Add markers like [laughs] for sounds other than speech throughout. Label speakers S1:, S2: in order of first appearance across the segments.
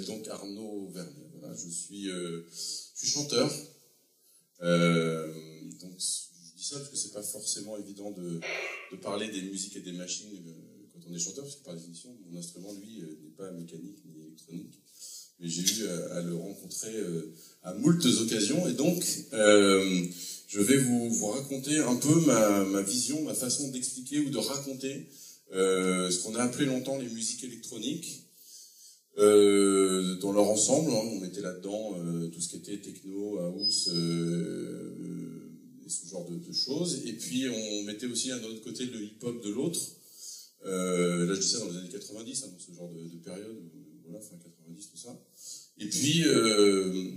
S1: donc Arnaud suis, euh, je suis chanteur. Euh, donc je dis ça parce que c'est pas forcément évident de, parler des musiques et des machines euh, quand on est chanteur, parce que par définition, mon instrument, lui, n'est pas mécanique ni électronique. Mais j'ai eu à, le rencontrer à moultes occasions, et donc je vais vous, raconter un peu ma, vision, ma façon d'expliquer ou de raconter ce qu'on a appelé longtemps les musiques électroniques, dans leur ensemble. Hein, on mettait là-dedans euh, tout ce qui était techno, house, euh, et ce genre de, choses. Et puis on mettait aussi d'un autre côté le hip-hop de l'autre. Euh, là, je dis ça dans les années 90, hein, dans ce genre de, de période, voilà, fin 90, tout ça. Et puis, euh,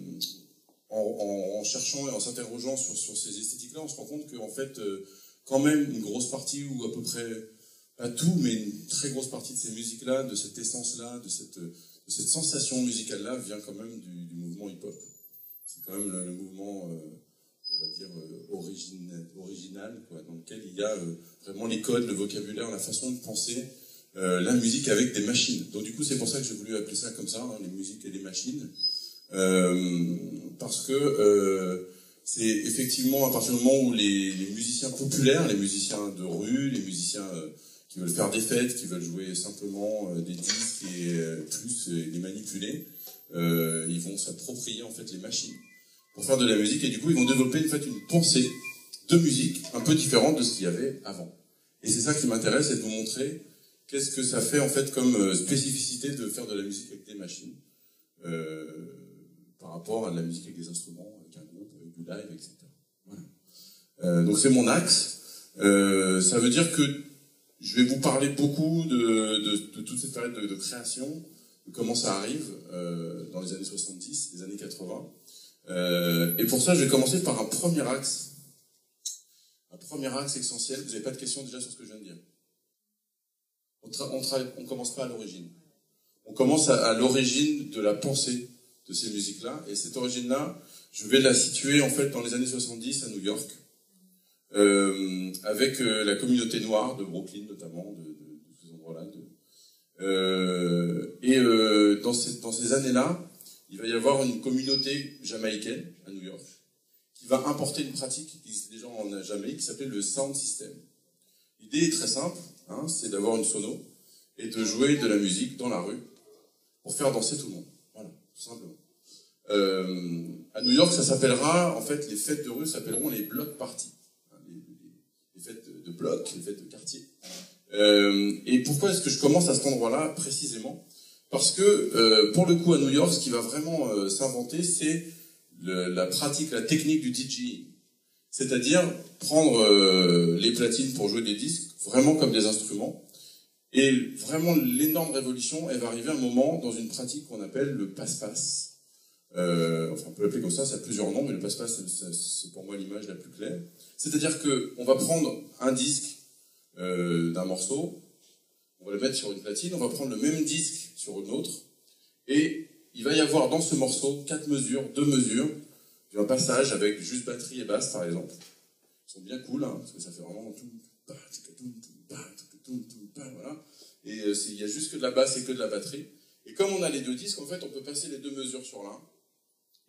S1: en, en, cherchant et en s'interrogeant sur, sur, ces esthétiques-là, on se rend compte qu'en fait, euh, quand même, une grosse partie, ou à peu près, pas tout, mais une très grosse partie de ces musiques-là, de cette essence-là, de cette, cette sensation musicale-là, vient quand même du, mouvement hip-hop. C'est quand même le, mouvement, euh, on va dire, euh, original, dans lequel il y a euh, vraiment les codes, le vocabulaire, la façon de penser la musique avec des machines. Donc du coup, c'est pour ça que j'ai voulu appeler ça comme ça, hein, les musiques et les machines. Parce que c'est effectivement à partir du moment où les, musiciens populaires, les musiciens de rue, les musiciens qui veulent faire des fêtes, qui veulent jouer simplement des disques et plus les manipuler, ils vont s'approprier en fait les machines pour faire de la musique et du coup ils vont développer en fait une pensée de musique un peu différente de ce qu'il y avait avant. Et c'est ça qui m'intéresse, c'est de vous montrer qu'est-ce que ça fait en fait comme spécificité de faire de la musique avec des machines. Euh, par rapport à de la musique avec des instruments, avec un groupe, avec du live, etc. Voilà. Euh, donc c'est mon axe. Euh, ça veut dire que je vais vous parler beaucoup de, de, de toute cette période de, de, création, de comment ça arrive euh, dans les années 70, les années 80. Euh, et pour ça, je vais commencer par un premier axe. Un premier axe essentiel. Vous n'avez pas de questions déjà sur ce que je viens de dire On ne commence pas à l'origine. On commence à, à l'origine de la pensée de ces musiques-là. Et cette origine-là, je vais la situer en fait dans les années 70 à New York, euh, avec euh, la communauté noire de Brooklyn notamment, de, de, de ces endroits-là. Euh, et euh, dans, ces, dans ces années-là, il va y avoir une communauté jamaïcaine à New York qui va importer une pratique qui existait déjà en Jamaïque qui s'appelait le sound system. L'idée est très simple, hein, c'est d'avoir une sono et de jouer de la musique dans la rue pour faire danser tout le monde tout simplement. Euh, à New York, ça s'appellera, en fait, les fêtes de rue s'appelleront les block parties. Les, fêtes de bloc, les fêtes de quartier. Euh, et pourquoi est-ce que je commence à cet endroit-là précisément? Parce que, euh, pour le coup, à New York, ce qui va vraiment euh, s'inventer, c'est la pratique, la technique du DJing. C'est-à-dire prendre euh, les platines pour jouer des disques vraiment comme des instruments et vraiment, l'énorme révolution, elle va arriver à un moment dans une pratique qu'on appelle le passe-passe. Euh, enfin, on peut l'appeler comme ça, ça a plusieurs noms, mais le passe-passe, c'est pour moi l'image la plus claire. C'est-à-dire que on va prendre un disque euh, d'un morceau, on va le mettre sur une platine, on va prendre le même disque sur une autre, et il va y avoir dans ce morceau quatre mesures, deux mesures, un passage avec juste batterie et basse, par exemple. Ils sont bien cool, hein, parce que ça fait vraiment. Et il y a juste que de la basse et que de la batterie. Et comme on a les deux disques, en fait, on peut passer les deux mesures sur l'un.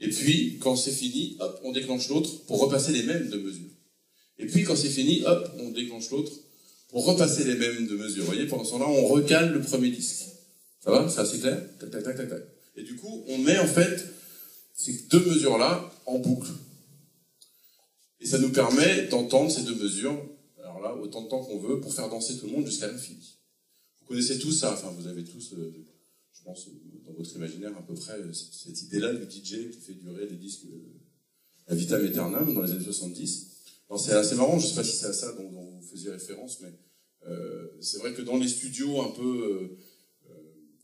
S1: Et puis, quand c'est fini, hop, on déclenche l'autre pour repasser les mêmes deux mesures. Et puis, quand c'est fini, hop, on déclenche l'autre pour repasser les mêmes deux mesures. Vous voyez, pendant ce temps-là, on recale le premier disque. Ça va? C'est assez clair? Tac, tac, tac, tac, tac. Et du coup, on met en fait ces deux mesures-là en boucle. Et ça nous permet d'entendre ces deux mesures alors là, autant de temps qu'on veut pour faire danser tout le monde jusqu'à l'infini. Vous connaissez tous ça, enfin vous avez tous, euh, je pense, dans votre imaginaire à peu près, euh, cette, idée-là du DJ qui fait durer les disques euh, à vitam aeternam dans les années 70. C'est assez marrant, je ne sais pas si c'est à ça dont, vous faisiez référence, mais euh, c'est vrai que dans les studios un peu euh,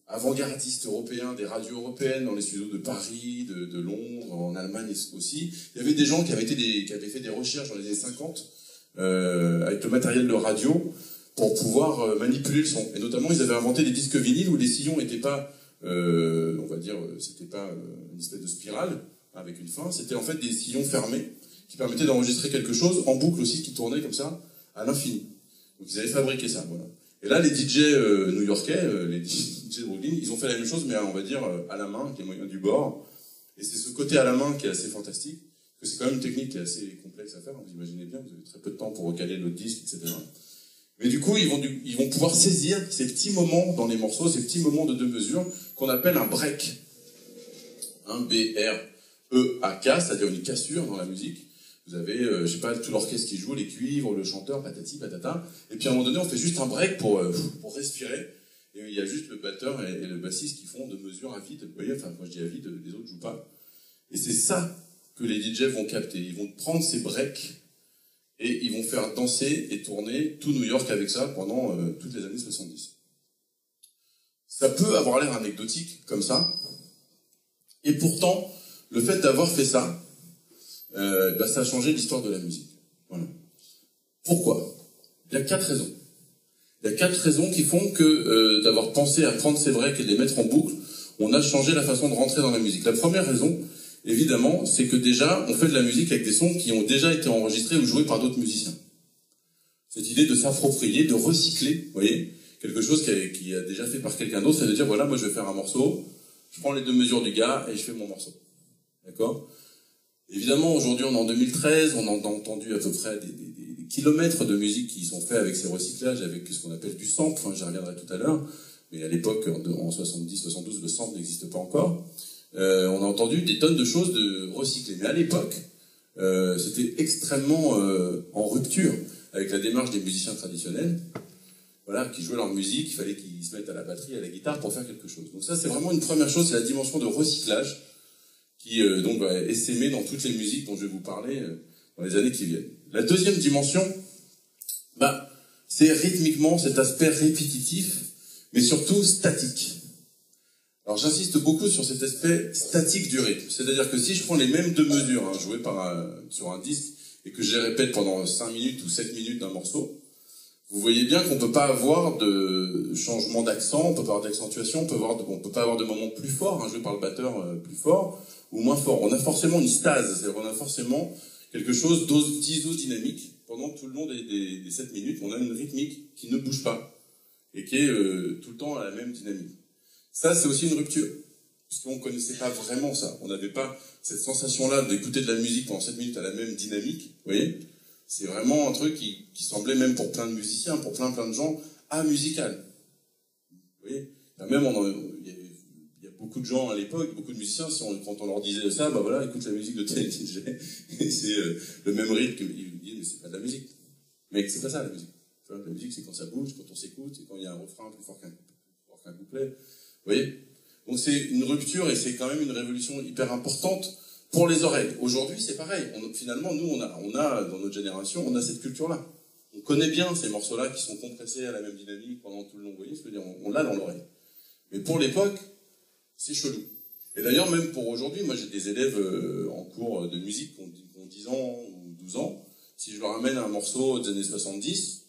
S1: avant-gardistes européens, des radios européennes, dans les studios de Paris, de, de, Londres, en Allemagne aussi, il y avait des gens qui avaient, été des, qui avaient fait des recherches dans les années 50 euh, avec le matériel de radio pour pouvoir euh, manipuler le son. Et notamment, ils avaient inventé des disques vinyles où les sillons n'étaient pas, euh, on va dire, c'était pas une espèce de spirale avec une fin, c'était en fait des sillons fermés qui permettaient d'enregistrer quelque chose en boucle aussi qui tournait comme ça à l'infini. Donc ils avaient fabriqué ça, voilà. Et là, les DJ euh, new-yorkais, euh, les [laughs] DJ de Brooklyn, ils ont fait la même chose, mais on va dire à la main, qui est moyen du bord. Et c'est ce côté à la main qui est assez fantastique, que c'est quand même une technique qui est assez complexe à faire, vous imaginez bien, vous avez très peu de temps pour recaler notre disque, etc. Mais du coup, ils vont, ils vont pouvoir saisir ces petits moments dans les morceaux, ces petits moments de deux mesures, qu'on appelle un break. Un B-R-E-A-K, c'est-à-dire une cassure dans la musique. Vous avez, euh, je sais pas, tout l'orchestre qui joue, les cuivres, le chanteur, patati, patata. Et puis à un moment donné, on fait juste un break pour, euh, pour respirer. Et il y a juste le batteur et, le bassiste qui font de mesure à vide. Vous voyez, enfin, quand je dis à vide, les autres jouent pas. Et c'est ça que les DJ vont capter. Ils vont prendre ces breaks et ils vont faire danser et tourner tout New York avec ça pendant euh, toutes les années 70. Ça peut avoir l'air anecdotique comme ça, et pourtant, le fait d'avoir fait ça, euh, bah, ça a changé l'histoire de la musique. Voilà. Pourquoi? Il y a quatre raisons. Il y a quatre raisons qui font que euh, d'avoir pensé à prendre ces breaks et les mettre en boucle, on a changé la façon de rentrer dans la musique. La première raison, évidemment, c'est que déjà, on fait de la musique avec des sons qui ont déjà été enregistrés ou joués par d'autres musiciens. Cette idée de s'approprier, de recycler, vous voyez, quelque chose qui a, qui a déjà fait par quelqu'un d'autre, c'est de dire, voilà, moi je vais faire un morceau, je prends les deux mesures du gars et je fais mon morceau. D'accord? Évidemment, aujourd'hui, on est en 2013, on a entendu à peu près des, kilomètres de musique qui sont faits avec ces recyclages, avec ce qu'on appelle du sample, enfin, j'y reviendrai tout à l'heure, mais à l'époque, en, 70-72, le sample n'existe pas encore. Euh, on a entendu des tonnes de choses de recycler. Mais à l'époque, euh, c'était extrêmement euh, en rupture avec la démarche des musiciens traditionnels, voilà, qui jouaient leur musique, il fallait qu'ils se mettent à la batterie, à la guitare pour faire quelque chose. Donc ça, c'est vraiment une première chose, c'est la dimension de recyclage qui donc va essaimer dans toutes les musiques dont je vais vous parler dans les années qui viennent. La deuxième dimension, bah, c'est rythmiquement cet aspect répétitif, mais surtout statique. Alors j'insiste beaucoup sur cet aspect statique du rythme. C'est-à-dire que si je prends les mêmes deux mesures hein, jouées par sur un disque et que je les répète pendant 5 minutes ou 7 minutes d'un morceau, vous voyez bien qu'on ne peut pas avoir de changement d'accent, on peut pas avoir d'accentuation, on peut avoir on peut pas avoir de moments plus forts, hein, joués par le batteur euh, plus fort ou moins fort. On a forcément une stase, c'est-à-dire qu'on a forcément quelque chose d'isodynamique pendant tout le long des, des, des, 7 minutes. On a une rythmique qui ne bouge pas et qui est euh, tout le temps à la même dynamique. Ça, c'est aussi une rupture, puisqu'on ne connaissait pas vraiment ça. On n'avait pas cette sensation-là d'écouter de la musique pendant 7 minutes à la même dynamique, vous voyez C'est vraiment un truc qui, qui, semblait, même pour plein de musiciens, pour plein plein de gens, amusical. Vous voyez Même, il, y a, beaucoup de gens à l'époque, beaucoup de musiciens, si on, quand on leur disait ça, bah voilà, écoute la musique de tel [laughs] DJ, et c'est euh, le même rythme, ils me disent, mais c'est pas de la musique. Mais c'est pas ça, la musique. La musique, c'est quand ça bouge, quand on s'écoute, c'est quand il y a un refrain plus fort qu'un couplet. Vous voyez? Donc c'est une rupture et c'est quand même une révolution hyper importante pour les oreilles. Aujourd'hui, c'est pareil. finalement, nous, on a, on a, dans notre génération, on a cette culture-là. On connaît bien ces morceaux-là qui sont compressés à la même dynamique pendant tout le long. Vous voyez je veux dire? On, l'a dans l'oreille. Mais pour l'époque, c'est chelou. Et d'ailleurs, même pour aujourd'hui, moi j'ai des élèves euh, en cours de musique qui ont, 10 ans ou 12 ans. Si je leur amène un morceau des années 70,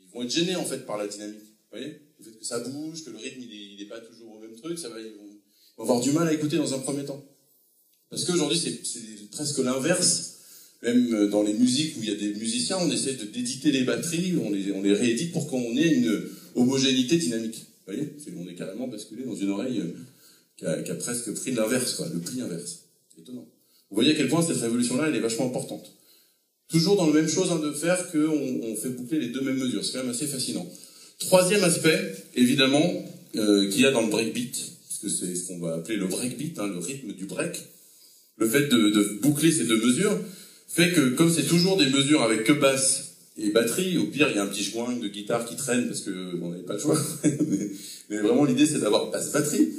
S1: ils vont être gênés en fait par la dynamique. Vous voyez? Fait que ça bouge, que le rythme il est n'est pas toujours au même truc, ça va, ils vont, avoir du mal à écouter dans un premier temps. Parce qu'aujourd'hui, c'est presque l'inverse. Même dans les musiques où il y a des musiciens, on essaie d'éditer les batteries, on les, réédite pour qu'on ait une homogénéité dynamique. Vous voyez On est carrément basculé dans une oreille euh, qui a, presque pris l'inverse, le prix inverse. Étonnant. Vous voyez à quel point cette révolution-là, elle est vachement importante. Toujours dans la même chose hein, de faire qu'on on fait boucler les deux mêmes mesures. C'est quand même assez fascinant. Troisième aspect, évidemment, euh, qu'il y a dans le breakbeat, puisque c'est ce qu'on va appeler le breakbeat, hein, le rythme du break, le fait de, de, boucler ces deux mesures, fait que comme c'est toujours des mesures avec que basse et batterie, au pire il y a un petit joint de guitare qui traîne parce qu'on n'avait pas le choix, [laughs] mais, vraiment l'idée c'est d'avoir basse-batterie,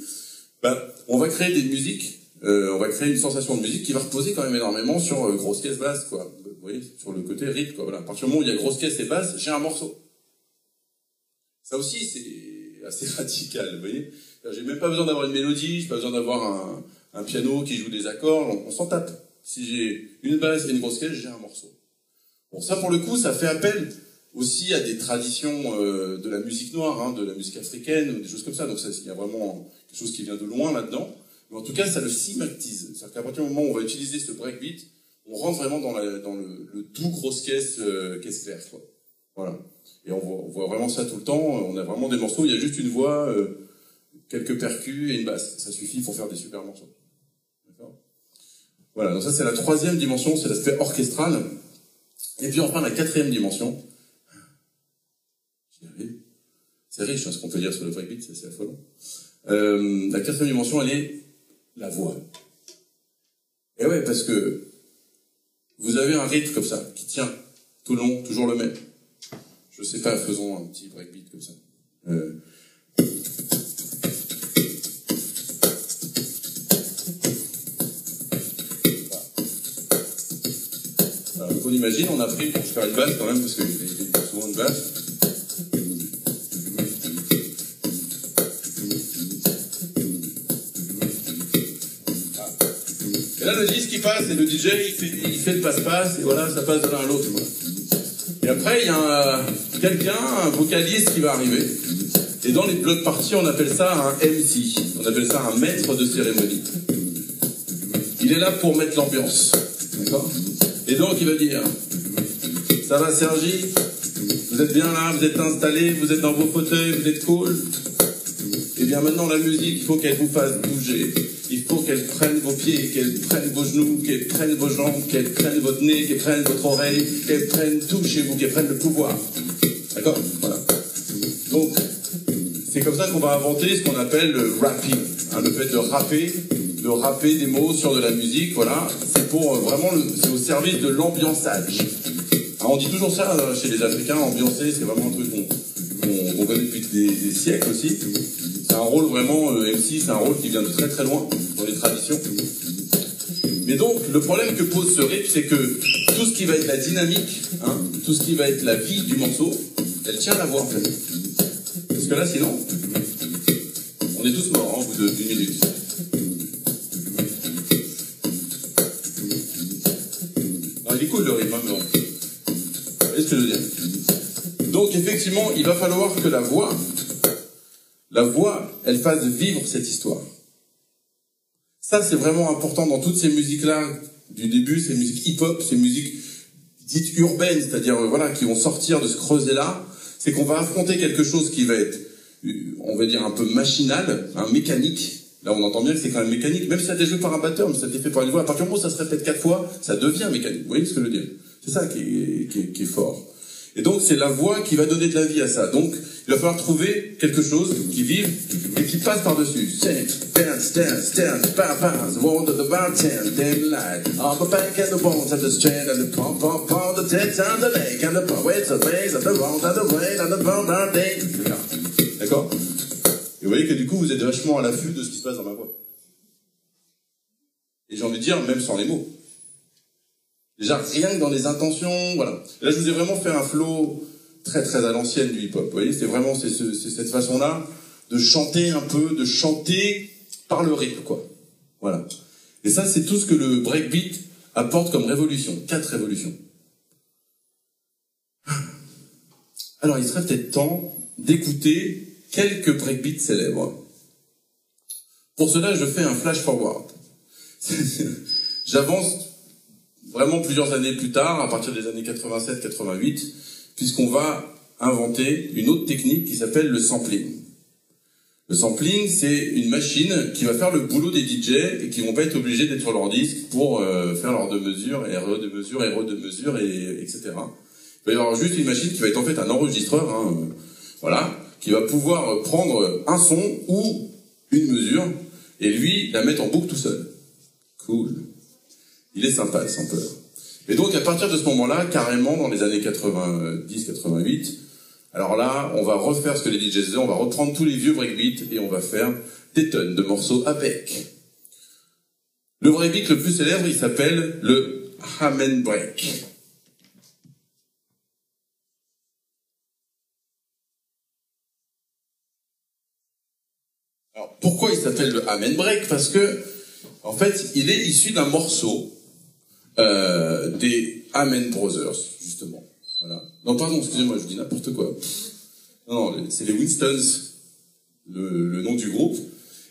S1: ben, on va créer des musiques, euh, on va créer une sensation de musique qui va reposer quand même énormément sur euh, grosse caisse basse, quoi. Vous voyez, sur le côté rythme, quoi. Voilà. À partir du moment où il y a grosse caisse et basse, j'ai un morceau. Ça aussi, c'est assez [laughs] radical, vous voyez. J'ai même pas besoin d'avoir une mélodie, j'ai pas besoin d'avoir un, piano qui joue des accords, on, s'en tape. Si j'ai une basse et une grosse caisse, j'ai un morceau. Bon, ça pour le coup, ça fait appel aussi à des traditions euh, de la musique noire, hein, de la musique africaine, des choses comme ça. Donc il y a vraiment quelque chose qui vient de loin là-dedans. Mais en tout cas, ça le cimatise. C'est-à-dire qu'à partir du moment où on va utiliser ce breakbeat, on rentre vraiment dans, le, le, tout grosse caisse, euh, caisse. Quoi. Voilà. Et on voit, vraiment ça tout le temps. On a vraiment des morceaux, il y a juste une voix, euh, quelques percus et une basse. Ça suffit pour faire des super morceaux. Voilà, donc ça c'est la troisième dimension, c'est l'aspect orchestral. Et puis enfin la quatrième dimension. C'est riche hein, ce qu'on peut dire sur le breakbeat, c'est assez affolant. Euh, la quatrième dimension, elle est la voix. Et ouais, parce que vous avez un rythme comme ça, qui tient tout le long, toujours le même. Je sais pas, faisons un petit breakbeat comme ça. Euh, on imagine, on a pris pour faire une basse quand même, parce qu'il y a souvent une basse. Et là, le disque qui passe, et le DJ, il fait, il fait le passe-passe, et voilà, ça passe de l'un à l'autre. Et après, il y a quelqu'un, un vocaliste qui va arriver. Et dans les blocs parties, on appelle ça un MC. On appelle ça un maître de cérémonie. Il est là pour mettre l'ambiance. D'accord Et donc, il va dire, ça va Sergi Vous êtes bien là, vous êtes installés, vous êtes dans vos fauteuils, vous êtes cool Eh bien maintenant, la musique, il faut qu'elle vous fasse bouger. Il faut qu'elle prenne vos pieds, qu'elle prenne vos genoux, qu'elle prenne vos jambes, qu'elle prenne votre nez, qu'elle prenne votre oreille, qu'elle prenne tout chez vous, qu'elle prenne le pouvoir. D'accord Voilà. Donc, c'est comme ça qu'on va inventer ce qu'on appelle le rapping. Hein, le fait de rapper, de rapper des mots sur de la musique, voilà. C'est pour euh, vraiment, c'est au service de l'ambiançage. Hein, on dit toujours ça euh, chez les Africains, ambiancer, c'est vraiment un truc qu'on connaît depuis des, siècles aussi. C'est un rôle vraiment, euh, MC, c'est un rôle qui vient de très très loin dans les traditions. Mais donc, le problème que pose ce rythme, c'est que tout ce qui va être la dynamique, hein, tout ce qui va être la vie du morceau, elle tient la voix en. Parce que là, sinon, on est tous morts hein, au bout d'une minute. il est cool le rythme, hein, mais Vous voyez ce que je veux dire Donc, effectivement, il va falloir que la voix, la voix, elle fasse vivre cette histoire. Ça, c'est vraiment important dans toutes ces musiques-là du début, ces musiques hip-hop, ces musiques dites urbaines, c'est-à-dire euh, voilà, qui vont sortir de ce creuset-là, c'est qu'on va affronter quelque chose qui va être, euh, on va dire, un peu machinal, un mécanique. Là, on entend bien que c'est quand même mécanique, même si ça a été joué par un batteur, mais ça a été fait par une voix. À partir du moment où ça se répète quatre fois, ça devient mécanique. Vous voyez ce que je veux dire? C'est ça qui est, qui, est, qui est fort. Et donc, c'est la voix qui va donner de la vie à ça. Donc, il va falloir trouver quelque chose qui vive et qui passe par-dessus. Dance, dance, dance, bounce, bounce, wall of the mountain, dim light, on the bank and the bones of the strand and the pump, pump, pump, the tits on the lake and the pump, it's the waves of the road and the way and the bone on the D'accord? Et vous voyez que du coup, vous êtes vachement à l'affût de ce qui se passe dans ma voix. Et j'ai envie de dire, même sans les mots. Déjà, rien que dans les intentions, voilà. Là, je vous ai vraiment fait un flow très très à l'ancienne du hip-hop. Vous voyez, c'est vraiment c'est cette façon-là de chanter un peu, de chanter par le rythme, quoi. Voilà. Et ça, c'est tout ce que le breakbeat apporte comme révolution. Quatre révolutions. Alors, il serait peut-être temps d'écouter quelques breakbeats célèbres. Pour cela, je fais un flash forward. [laughs] J'avance vraiment plusieurs années plus tard, à partir des années 87-88, puisqu'on va inventer une autre technique qui s'appelle le sampling. Le sampling, c'est une machine qui va faire le boulot des DJ et qui vont pas être obligés d'être sur leur disque pour euh, faire leur de mesure, RE de mesure, RE de mesure, et, etc. Il va y avoir juste une machine qui va être en fait un enregistreur, hein, euh, voilà, qui va pouvoir prendre un son ou une mesure et lui la mettre en boucle tout seul. Cool. Il est sympa le sampler. Et donc à partir de ce moment-là, carrément dans les années 90-88, alors là, on va refaire ce que les DJs faisaient, on va reprendre tous les vieux breakbeats et on va faire des tonnes de morceaux avec. Le breakbeat le plus célèbre, il s'appelle le Amen Break. Alors pourquoi il s'appelle le Amen Break? Parce que en fait, il est issu d'un morceau euh, des Amen Brothers, justement. Voilà. Non, pardon, excusez-moi, je dis n'importe quoi. Non, non, c'est les Winstons, le, nom du groupe.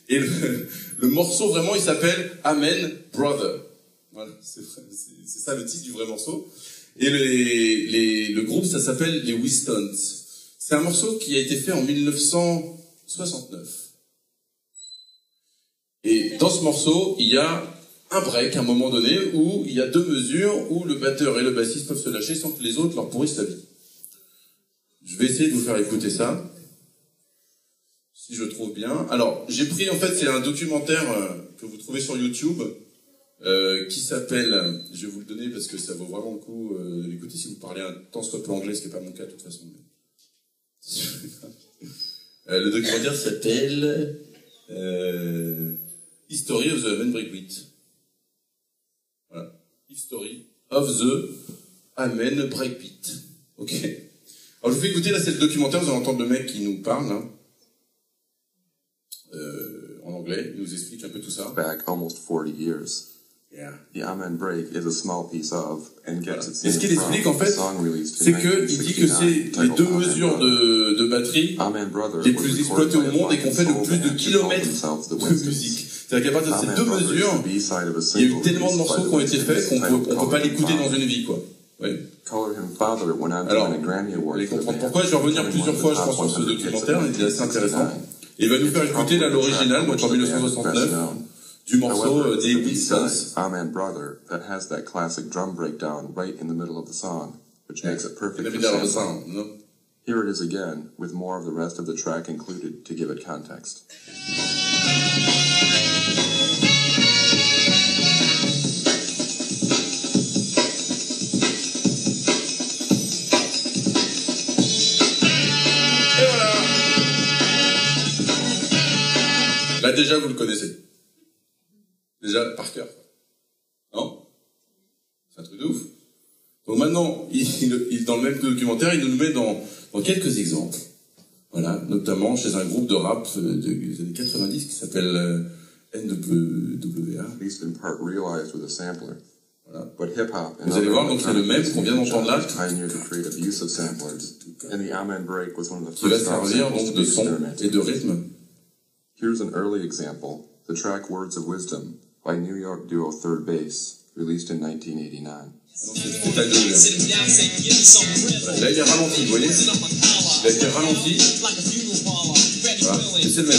S1: Et [laughs] le, morceau, vraiment, il s'appelle Amen Brother. Voilà, c'est ça le titre du vrai morceau. Et le groupe, ça s'appelle les Winstons. C'est un morceau qui a été fait en 1969. Et dans ce morceau, il y a un break un moment donné où il y a deux mesures où le batteur et le bassiste peuvent se lâcher sans que les autres leur pourrissent la vie. Je vais essayer de vous faire écouter ça, si je trouve bien. Alors, j'ai pris, en fait, c'est un documentaire euh, que vous trouvez sur YouTube, euh, qui s'appelle, je vais vous le donner parce que ça vaut vraiment le coup euh, de si vous parlez un temps soit peu anglais, ce qui n'est pas mon cas de toute façon. [laughs] Euh, le documentaire s'appelle euh, History of the. Voilà. History of the Amen Breakbeat. Ok? Alors je vous fais écouter, là c'est le documentaire, vous allez entendre le mec qui nous parle, hein. euh, en anglais, il nous explique un peu tout ça.
S2: back almost 40 years.
S1: Yeah.
S2: The Amen Break is a small piece of and gets its
S1: Et ce qu'il explique en fait, c'est que il dit que c'est
S2: 1969
S1: les deux mesures de, de batterie les plus exploitées au monde et qu'on fait le plus de kilomètres de musique. C'est-à-dire qu'à partir de ces deux mesures, il y a eu tellement de morceaux qui ont été faits qu'on
S2: Winstons
S1: peut, pas l'écouter dans une vie, quoi.
S2: To
S1: Alors,
S2: the
S1: comprendre pourquoi. Je vais revenir plusieurs fois, je pense, sur ce
S2: 100 hits
S1: documentaire. Il est assez intéressant.
S2: 1969.
S1: Et il va nous faire écouter là l'original, donc en
S2: the band is best
S1: 1969,
S2: known.
S1: du morceau euh, des
S2: Amen Brother, that has that classic drum breakdown right in the middle of the song, which makes it perfect for sampling. Here it is again, with more of the rest of the track included to give it context.
S1: Là déjà vous le connaissez. Déjà par cœur. Non? C'est un truc de ouf. Donc maintenant, il, il- dans le même documentaire, il nous met dans, dans quelques exemples. Voilà, notamment chez un groupe de rap euh, des années 90 qui s'appelle euh, NWA.
S2: At least in part realized with a sampler.
S1: Voilà.
S2: But hip hop and
S1: Vous allez voir, donc c'est le même qu'on vient d'entendre là.
S2: pioneered the creative use of samplers, and the Amen break was one of the
S1: qui va servir donc de son et de rythme.
S2: Here's an early example: the track "Words of Wisdom" by New York duo Third Base, released in 1989.
S1: C'est- à. Voilà, Là il est ralenti, vous voyez Il a été ralenti. Voilà, c'est le même.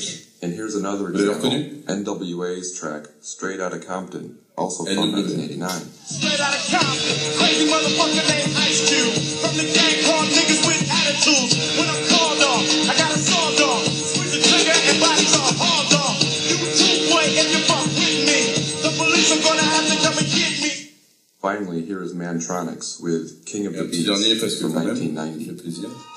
S1: [laughs]
S2: And here's another example: NWA's track "Straight Outta Compton," also from 1989.
S3: Straight out of Compton, crazy motherfucker named Ice Cube. From the gang called niggas with attitudes. When I'm called off, I got a sawed off. Switch the trigger and bodies are hauled off. You too, boy, if you fuck with me. The police are gonna have to come and get me.
S2: Finally, here is Mantronics with "King of the
S1: petit
S2: Beats" from
S1: quand même, ça
S2: 1990.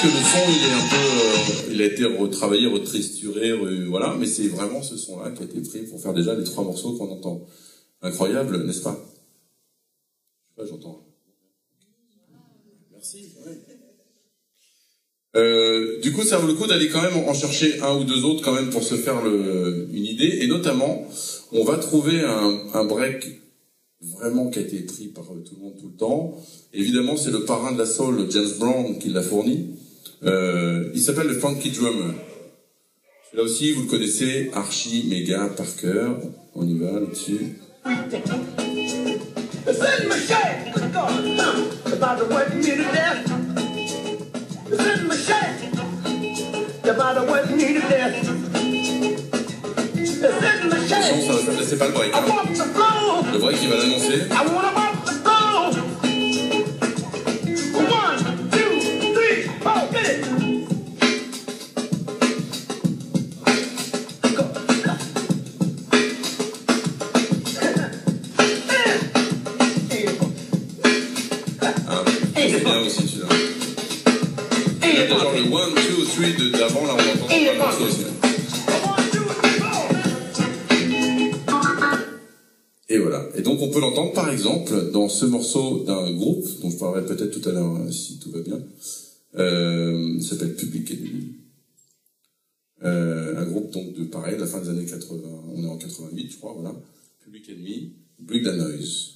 S1: Que le son, il est un peu, euh, il a été retravaillé, retristuré, re- voilà. Mais c'est vraiment ce son-là qui a été pris pour faire déjà les trois morceaux qu'on entend. Incroyable, n'est-ce pas? Je sais pas, j'entends. Merci. Euh, du coup, ça vaut le coup d'aller quand même en chercher un ou deux autres quand même pour se faire une idée. Et notamment, on va trouver un, un break vraiment qui a été pris par tout le monde tout le temps. Évidemment, c'est le parrain de la soul, James Brown, qui l'a fourni. Euh, il s'appelle le Funky Drummer. Celui-là aussi, vous le connaissez, archi, méga, par cœur. On y va là-dessus. Attention, ça, ça, c'est pas le break. Hein. Le break, il va l'annoncer. C'est bien aussi, celui-là. Là, t'as genre le 1, 2, 3 de- d'avant, là, on entend pas le morceau aussi.
S3: One, two, three, four.
S1: Et voilà. Et donc on peut l'entendre par exemple dans ce morceau d'un groupe dont je parlerai peut-être tout à l'heure euh, si tout va bien. Euh, s'appelle Public Enemy. Euh, un groupe donc de pareil, de la fin des années 80, on est en 88 je crois, voilà. Public Enemy, Break the Noise.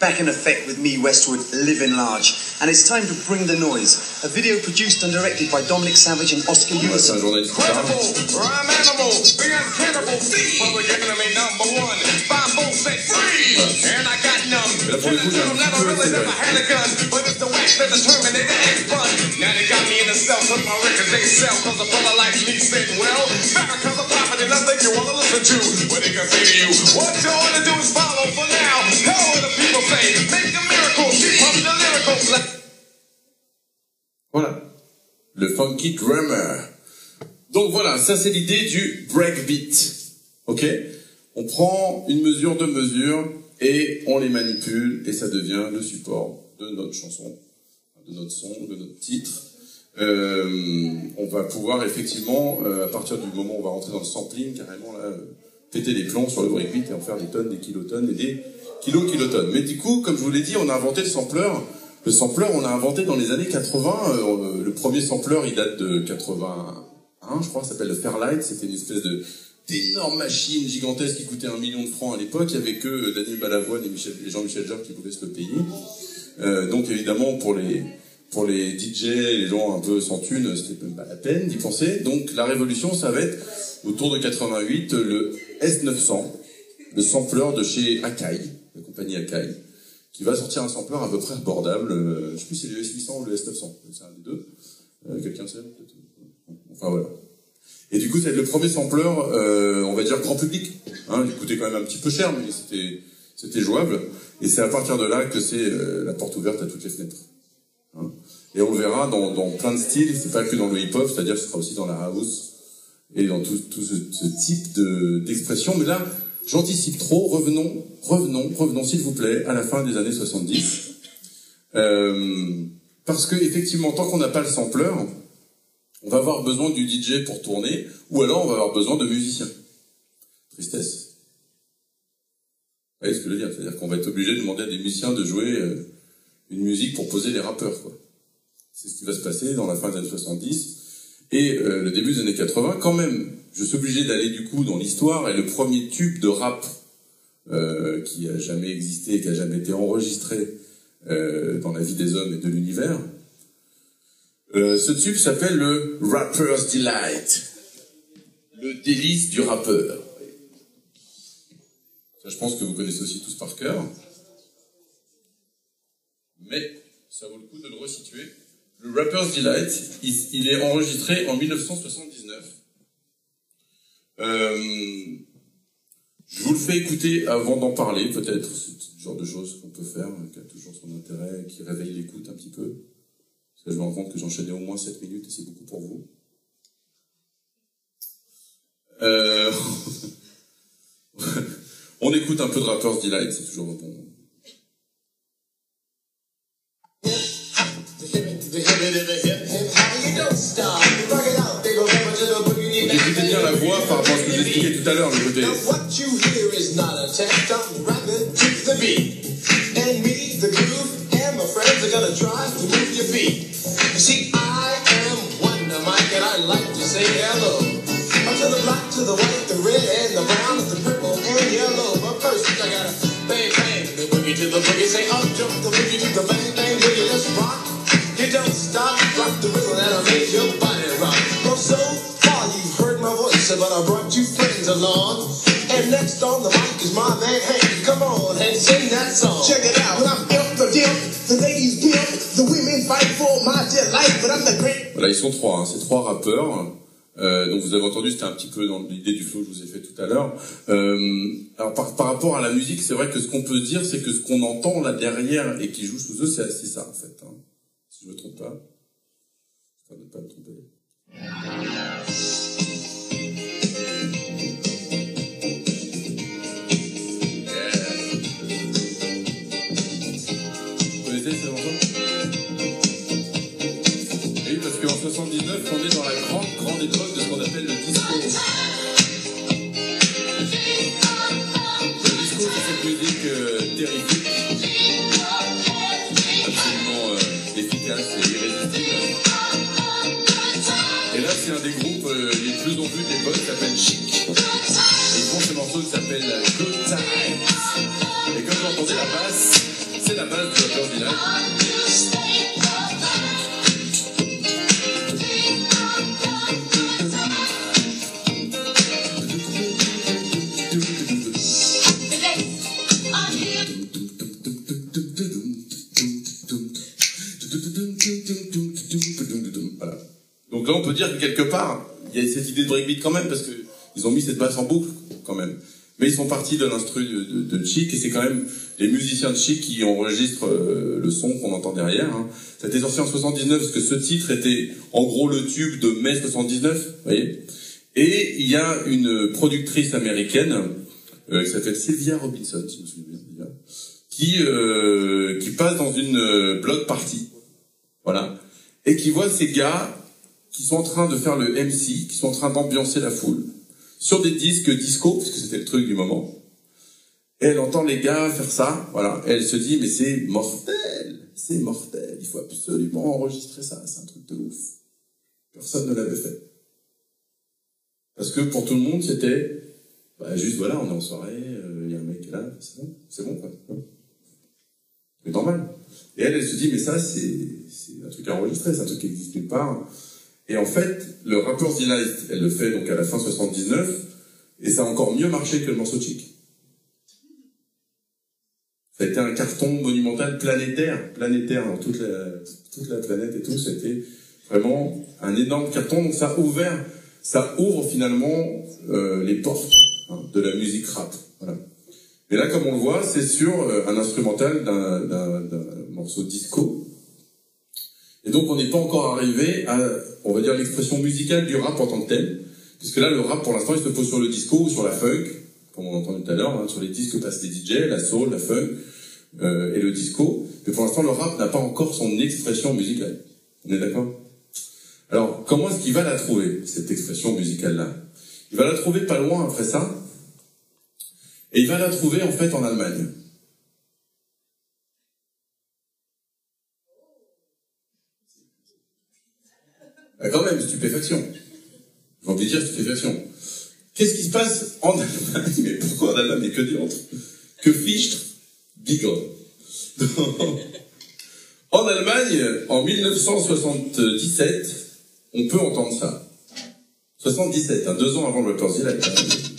S4: Back in effect with me, Westwood, living large. And it's time to bring the noise. A video produced and directed by Dominic Savage and Oscar
S1: Ouais, c'est un
S4: Uvison.
S1: journaliste qui parle.
S3: Credible, rhyme animal, big and cannibal. Public enemy number one, five both say free. And I got none.
S1: Mais là, pour le coup, j'ai un petit
S3: Never
S1: peu
S3: really
S1: accéléré.
S3: never had a gun, but it's the wax that determined it ain't fun. Now they got me in the cell, cause my records they sell, cause a brother like me said, well, Farrakhan's a prophet and nothing you wanna listen to. What they can say to you, what you wanna do is
S1: Le funky drummer. Donc voilà, ça c'est l'idée du breakbeat. Ok? On prend une mesure, deux mesures, et on les manipule, et ça devient le support de notre chanson, de notre son, de notre titre. Euh, on va pouvoir effectivement, euh, à partir du moment où on va rentrer dans le sampling, carrément là, euh, péter les plombs sur le breakbeat et en faire des tonnes, des kilotonnes et des kilo-kilotonnes. Mais du coup, comme je vous l'ai dit, on a inventé le sampler. Le sampler, on l'a inventé dans les années 80. Euh, le premier sampler, il date de 81, je crois, s'appelle le Fairlight. C'était une espèce de d'énorme machine gigantesque qui coûtait un million de francs à l'époque. Il y avait que Daniel Balavoine et, Michel- et Jean-Michel Jarre qui pouvaient se le payer. Euh, donc évidemment, pour les pour les DJ, les gens un peu sans thunes, c'était même pas la peine d'y penser. Donc la révolution, ça va être autour de 88, le S900, le sampler de chez Akai, la compagnie Akai, qui va sortir un sampler à peu près abordable. euh, je sais plus si c'est le S800 ou le S900, c'est un des deux. Euh, Quelqu'un sait peut-être Enfin voilà. Et du coup, c'est le premier sampler, euh, on va dire grand public. Hein, il coûtait quand même un petit peu cher, mais c'était jouable. Et c'est à partir de là que c'est euh, la porte ouverte à toutes les fenêtres. Hein. Et on le verra dans, dans plein de styles, c'est pas que dans le hip-hop, c'est-à-dire que ce sera aussi dans la house et dans tout, tout ce, ce type de- d'expression. Mais là, j'anticipe trop, revenons, revenons, revenons s'il vous plaît à la fin des années 70. Euh, parce que effectivement, tant qu'on n'a pas le sampler, on va avoir besoin du DJ pour tourner, ou alors on va avoir besoin de musiciens. Tristesse. Vous voyez ce que je veux dire? C'est-à-dire qu'on va être obligé de demander à des musiciens de jouer euh, une musique pour poser les rappeurs. quoi. C'est ce qui va se passer dans la fin des années 70 et euh, le début des années 80. Quand même, je suis obligé d'aller du coup dans l'histoire et le premier tube de rap euh, qui a jamais existé, qui a jamais été enregistré euh, dans la vie des hommes et de l'univers. Euh, ce tube s'appelle le Rapper's Delight, le délice du rappeur. Ça, je pense que vous connaissez aussi tous par cœur. Mais ça vaut le coup de le resituer. Le Rapper's Delight, il, est enregistré en 1979. Euh, je vous le fais écouter avant d'en parler, peut-être. C'est le genre de choses qu'on peut faire, qui a toujours son intérêt, qui réveille l'écoute un petit peu. Parce que je me rends compte que j'enchaînais au moins 7 minutes et c'est beaucoup pour vous. Euh... [laughs] On écoute un peu de Rapper's Delight, c'est toujours bon. Tout à l'heure,
S5: what you hear is not a test, I'm rapping to the beat. And me, the groove, and my friends are gonna try to move your feet. You see, I am Wonder Mike, and I like to say hello. Up to the black, to the white, the red, and the brown, the purple, and yellow. But first, I gotta bang, bang, the boogie to the boogie. Say up, jump the boogie to the bang, bang, boogie, let's rock. You don't stop, rock the rhythm that'll make your body rock. Well, so far you've heard my voice, but I brought two friends along. And next on the mic is my man Hank. Come on and sing that song. Check it out. When I'm imp the dimp, the ladies pimp, the women fight for my delight, but I'm the great.
S1: Voilà, ils sont trois, hein, c'est trois rappeurs. Euh, donc vous avez entendu, c'était un petit peu dans l'idée du flow que je vous ai fait tout à l'heure. Euh, alors par, par rapport à la musique, c'est vrai que ce qu'on peut dire, c'est que ce qu'on entend là derrière et qui joue sous eux, c'est c'est ça en fait. Hein. Si je me trompe pas. J'espère ne pas me tromper. 79, on est dans la grande, grande époque de ce qu'on appelle le disco. Le disco, c'est cette musique euh, terrifique, absolument euh, efficace on peut dire que quelque part, il y a cette idée de breakbeat quand même, parce que ils ont mis cette basse en boucle, quand même. Mais ils sont partis de l'instru de, Chic, et c'est quand même les musiciens de Chic qui enregistrent euh, le son qu'on entend derrière. Hein. Ça a été sorti en 79, parce que ce titre était en gros le tube de mai 79, vous voyez Et il y a une productrice américaine, euh, qui s'appelle Sylvia Robinson, si je me souviens bien, qui, euh, qui passe dans une block party, voilà, et qui voit ces gars qui sont en train de faire le MC, qui sont en train d'ambiancer la foule, sur des disques disco, parce que c'était le truc du moment. Elle entend les gars faire ça, voilà, elle se dit, mais c'est mortel, c'est mortel, il faut absolument enregistrer ça, c'est un truc de ouf. Personne ne l'avait fait. Parce que pour tout le monde, c'était, bah, juste voilà, on est en soirée, euh, il y a un mec là, c'est bon, c'est bon, quoi. C'est normal. Et elle, elle se dit, mais ça, c'est, c'est un truc à enregistrer, c'est un truc qui existe nulle part. Et en fait, le rappeur Delight, elle le fait donc à la fin 79, et ça a encore mieux marché que le morceau Chic. Ça a été un carton monumental planétaire, planétaire dans toute la, toute la planète et tout. C'était vraiment un énorme carton. Donc ça a ouvert, ça ouvre finalement euh, les portes hein, de la musique rap. Voilà. Et là, comme on le voit, c'est sur euh, un instrumental d'un morceau disco. Et donc, on n'est pas encore arrivé à, on va dire, l'expression musicale du rap en tant que tel. Puisque là, le rap, pour l'instant, il se pose sur le disco ou sur la funk, comme on a entendu tout à l'heure, hein, sur les disques que passent les DJ, la soul, la funk euh, et le disco. Mais pour l'instant, le rap n'a pas encore son expression musicale. On est d'accord? Alors, comment est-ce qu'il va la trouver, cette expression musicale-là? Il va la trouver pas loin après ça, et il va la trouver en fait en Allemagne. Ah, quand même, stupéfaction. J'ai envie de dire stupéfaction. Qu'est-ce qui se passe en Allemagne Mais pourquoi en Allemagne Mais que diantre Que Fichtre bigorre. [laughs] en Allemagne, en 1977, on peut entendre ça. 77, hein, deux ans avant le 14e,